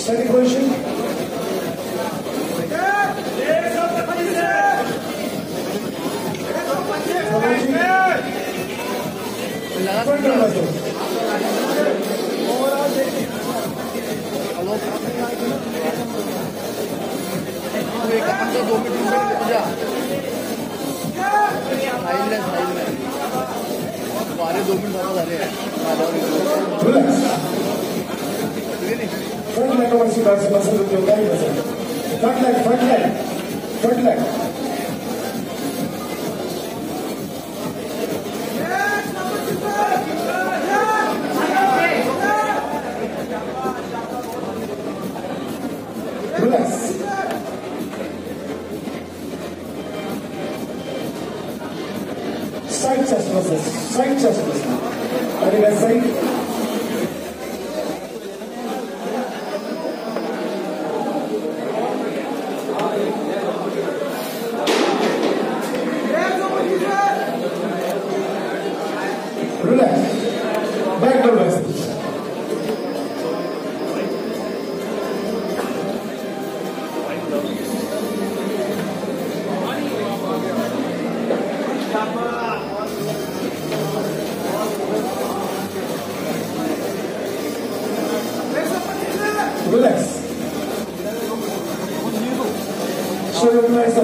Second question? दो minute झाले naka war si baasi ma sëñ bi ñëw bàyyi ma sëñ fàttali fàttali fàttali. relax. Side chest muscles, side chest muscles. Are you guys side?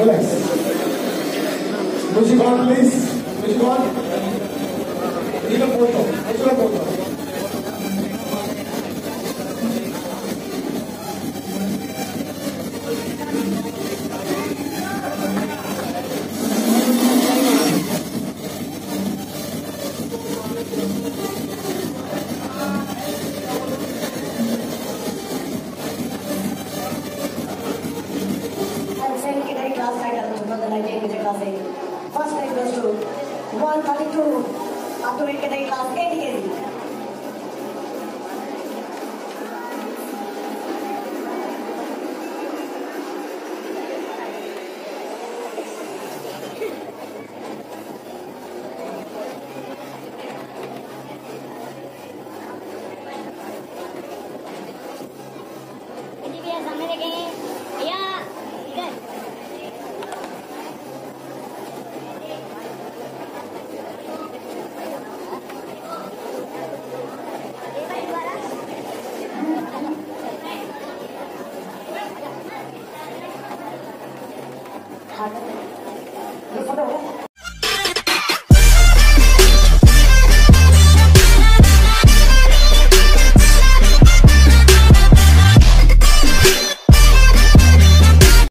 relax. Music on, please. Music on. Even photo. Actual photo. last night at 2019 with the class 8. First prize goes to 132 After to 8 class 8 AD. Gracias.